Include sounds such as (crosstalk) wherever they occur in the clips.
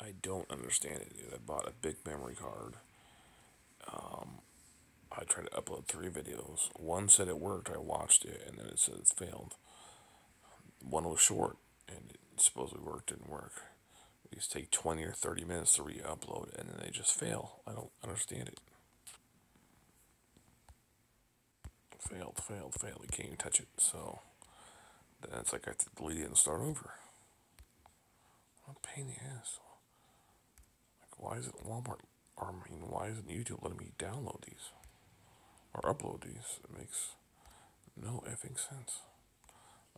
I don't understand it. dude. I bought a big memory card. Um, I tried to upload three videos. One said it worked. I watched it, and then it said it failed. One was short, and it supposedly worked. Didn't work. These take 20 or 30 minutes to re-upload, and then they just fail. I don't understand it. Failed, failed, failed. You can't even touch it. So then it's like I have to delete it and start over. What a pain in the ass. Why is it Walmart? Or, I mean, why isn't YouTube letting me download these? Or upload these? It makes no effing sense.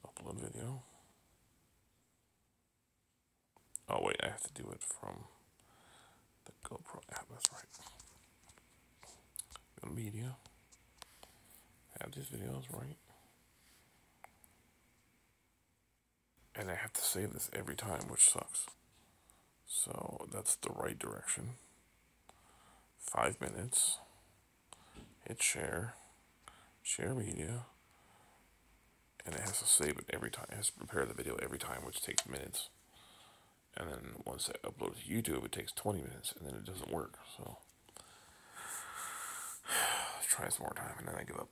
Upload video. Oh, wait, I have to do it from the GoPro app. That's right. Media. Have these videos, right? And I have to save this every time, which sucks. So that's the right direction. Five minutes. Hit share. Share media. And it has to save it every time. It has to prepare the video every time, which takes minutes. And then once I upload to YouTube, it takes 20 minutes, and then it doesn't work. So (sighs) let's try some more time, and then I give up.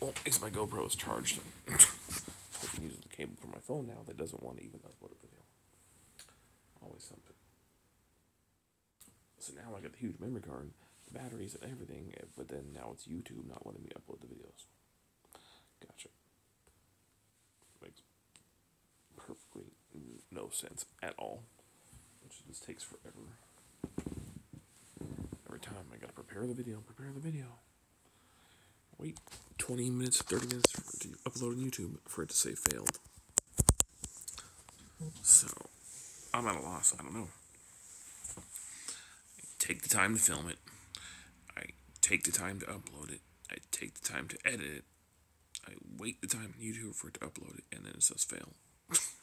Well, because my GoPro is charged. I can use the cable for my phone now that doesn't want to even upload a video. Always something. So now I got the huge memory card, the batteries, and everything, eh, but then now it's YouTube not letting me upload the videos. Gotcha. Makes perfectly no sense at all. Which just takes forever. Every time I gotta prepare the video, prepare the video. Wait 20 minutes, 30 minutes to upload on YouTube for it to say failed. So, I'm at a loss. I don't know. Time to film it. I take the time to upload it. I take the time to edit it. I wait the time on YouTube for it to upload it, and then it says fail. (laughs)